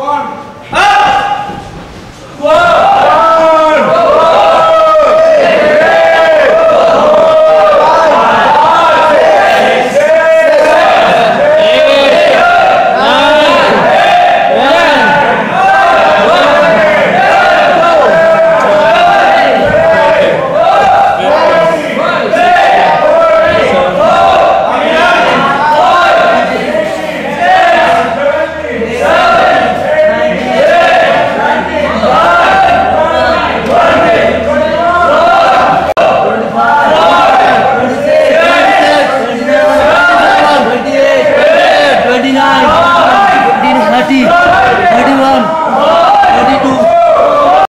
forma.